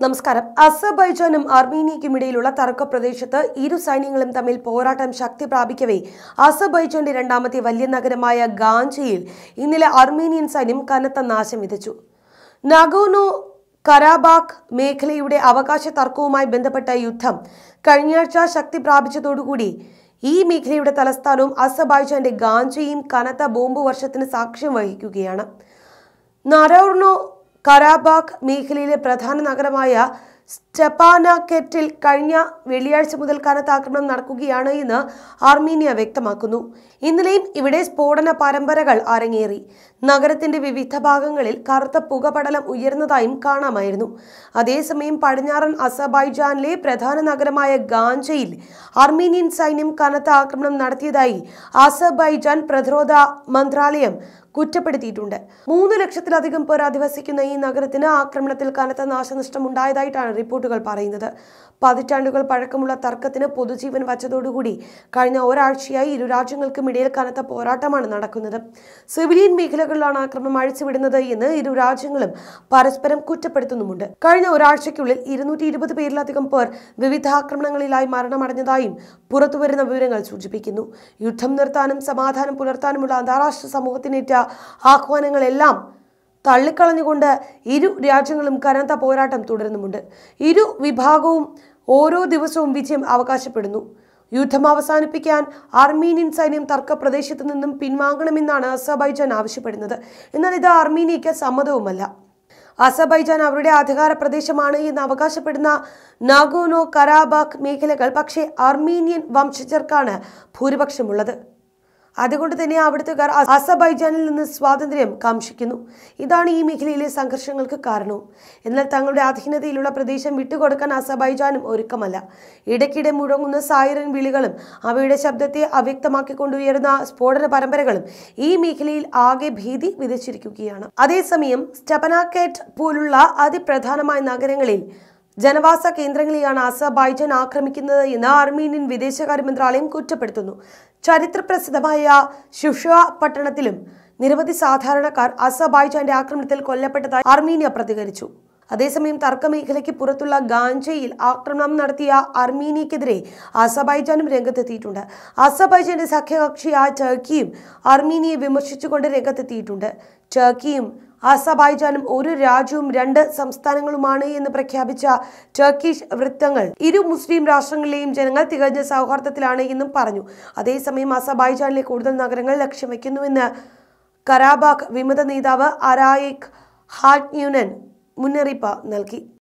നമസ്കാരം. അസർബൈജാനും അർമീനിയയ്ക്കും ഇടയിലുള്ള തർക്ക പ്രദേശത്ത് ഇരു സൈന്യങ്ങളും തമ്മിൽ പോരാട്ടം ശക്തി പ്രാപിക്കവേ. അസർബൈജാന്റെ രണ്ടാമത്തെ വലിയ നഗരമായ ഗാഞ്ചയിൽ ഇന്നലെ അർമീനിയൻ സൈന്യം കനത്ത നാശം വിതച്ചു. നഗോനോ കരാബാഖ് മേഖലയുടെ അവകാശ തർക്കവുമായി ബന്ധപ്പെട്ട യുദ്ധം കഴിഞ്ഞയാഴ്ച ശക്തി പ്രാപിച്ചതോടുകൂടി ഈ മേഖലയുടെ തലസ്ഥാനവും അസർബൈജാന്റെ ഗാഞ്ചയും കനത്ത ബോംബ് വർഷത്തിന് സാക്ഷ്യം വഹിക്കുകയാണ്. നരോർണോ കരാബാഖ് മേഖലയിലെ പ്രധാന നഗരമായ സ്റ്റെപ്പാനാക്കെറ്റിൽ കഴിഞ്ഞ വെള്ളിയാഴ്ച മുതൽ കനത്ത ആക്രമണം നടക്കുകയാണ് എന്ന് ആർമീനിയ വ്യക്തമാക്കുന്നു. ഇന്നലെയും ഇവിടെ സ്ഫോടന പരമ്പരകൾ അരങ്ങേറി. നഗരത്തിന്റെ വിവിധ ഭാഗങ്ങളിൽ കറുത്ത പുകപടലം ഉയർന്നതായും കാണാമായിരുന്നു. അതേസമയം പടിഞ്ഞാറൻ അസബൈജാനിലെ പ്രധാന നഗരമായ ഗാഞ്ചയിൽ അർമീനിയൻ സൈന്യം കനത്ത ആക്രമണം നടത്തിയതായി അസബൈജാൻ പ്രതിരോധ മന്ത്രാലയം കുറ്റപ്പെടുത്തിയിട്ടുണ്ട്. മൂന്ന് ലക്ഷത്തിലധികം പേർ അധിവസിക്കുന്ന ഈ നഗരത്തിന് ആക്രമണത്തിൽ കനത്ത നാശനഷ്ടം ഉണ്ടായതായിട്ടാണ് റിപ്പോർട്ടുകൾ പറയുന്നത്. പതിറ്റാണ്ടുകൾ പഴക്കമുള്ള തർക്കത്തിന് പൊതുജീവൻ വച്ചതോടുകൂടി കഴിഞ്ഞ ഒരാഴ്ചയായി ഇരു രാജ്യങ്ങൾക്കും ഇടയിൽ കനത്ത പോരാട്ടമാണ് നടക്കുന്നത്. സിവിലിയൻ മേഖലകളിലാണ് ആക്രമണം അഴിച്ചുവിടുന്നത് എന്ന് ഇരു രാജ്യങ്ങളും പരസ്പരം കുറ്റപ്പെടുത്തുന്നുമുണ്ട്. കഴിഞ്ഞ ഒരാഴ്ചയ്ക്കുള്ളിൽ ഇരുന്നൂറ്റി ഇരുപത് പേരിലധികം പേർ വിവിധ ആക്രമണങ്ങളിലായി മരണമടഞ്ഞതായും പുറത്തുവരുന്ന വിവരങ്ങൾ സൂചിപ്പിക്കുന്നു. യുദ്ധം നിർത്താനും സമാധാനം പുലർത്താനുമുള്ള അന്താരാഷ്ട്ര സമൂഹത്തിനേറ്റ ആഹ്വാനങ്ങളെല്ലാം തള്ളിക്കളഞ്ഞുകൊണ്ട് ഇരു രാജ്യങ്ങളും കനത്ത പോരാട്ടം തുടരുന്നുമുണ്ട്. ഇരു വിഭാഗവും ഓരോ ദിവസവും വിജയം അവകാശപ്പെടുന്നു. യുദ്ധം അവസാനിപ്പിക്കാൻ അർമീനിയൻ സൈന്യം തർക്ക പ്രദേശത്ത് നിന്നും പിൻവാങ്ങണമെന്നാണ് അസബൈജാൻ ആവശ്യപ്പെടുന്നത്. എന്നാൽ ഇത് അർമീനിയയ്ക്ക് സമ്മതവുമല്ല. അസബൈജാൻ അവരുടെ അധികാര പ്രദേശമാണ് എന്ന് അവകാശപ്പെടുന്ന നാഗോനോ കരാബാഖ് മേഖലകൾ പക്ഷേ അർമീനിയൻ വംശജർക്കാണ് ഭൂരിപക്ഷമുള്ളത്. അതുകൊണ്ട് തന്നെ അവിടുത്തുകാർ അസബൈജാനിൽ നിന്ന് സ്വാതന്ത്ര്യം കാംക്ഷിക്കുന്നു. ഇതാണ് ഈ മേഖലയിലെ സംഘർഷങ്ങൾക്ക് കാരണവും. എന്നാൽ തങ്ങളുടെ അധീനതയിലുള്ള പ്രദേശം വിട്ടുകൊടുക്കാൻ അസബൈജാനും ഒരുക്കമല്ല. ഇടയ്ക്കിടെ മുഴങ്ങുന്ന സായിറൻ വിളികളും അവയുടെ ശബ്ദത്തെ അവ്യക്തമാക്കിക്കൊണ്ടുയരുന്ന സ്ഫോടന പരമ്പരകളും ഈ മേഖലയിൽ ആകെ ഭീതി വിതച്ചിരിക്കുകയാണ്. അതേസമയം സ്റ്റപനാക്കേറ്റ് പോലുള്ള അതിപ്രധാനമായ നഗരങ്ങളിൽ ജനവാസ കേന്ദ്രങ്ങളെയാണ് അസർബൈജാൻ ആക്രമിക്കുന്നത് എന്ന് അർമീനിയൻ വിദേശകാര്യ മന്ത്രാലയം കുറ്റപ്പെടുത്തുന്നു. ചരിത്രപ്രസിദ്ധമായ ഷുഷ പട്ടണത്തിലും നിരവധി സാധാരണക്കാർ അസർബൈജാന്റെ ആക്രമണത്തിൽ കൊല്ലപ്പെട്ടതായി അർമീനിയ പ്രതികരിച്ചു. അതേസമയം തർക്കമേഖലയ്ക്ക് പുറത്തുള്ള ഗാഞ്ചയിൽ ആക്രമണം നടത്തിയ അർമീനിയക്കെതിരെ അസബൈജാനും രംഗത്തെത്തിയിട്ടുണ്ട്. അസബൈജാന്റെ സഖ്യകക്ഷിയായ ടർക്കിയും അർമീനിയെ വിമർശിച്ചുകൊണ്ട് രംഗത്തെത്തിയിട്ടുണ്ട്. ടർക്കിയും അസബൈജാനും ഒരു രാജ്യവും രണ്ട് സംസ്ഥാനങ്ങളുമാണ് എന്ന് പ്രഖ്യാപിച്ച ടർക്കിഷ് വൃത്തങ്ങൾ ഇരു മുസ്ലിം രാഷ്ട്രങ്ങളിലെയും ജനങ്ങൾ തികഞ്ഞ സൗഹാർദ്ദത്തിലാണ് എന്നും പറഞ്ഞു. അതേസമയം അസബൈജാനിലെ കൂടുതൽ നഗരങ്ങൾ ലക്ഷ്യം വയ്ക്കുന്നുവെന്ന് കരാബാഖ് വിമത നേതാവ് അരായിക് ഹാറ്റ്ന്യൂനൻ മുന്നറിയിപ്പ് നൽകി.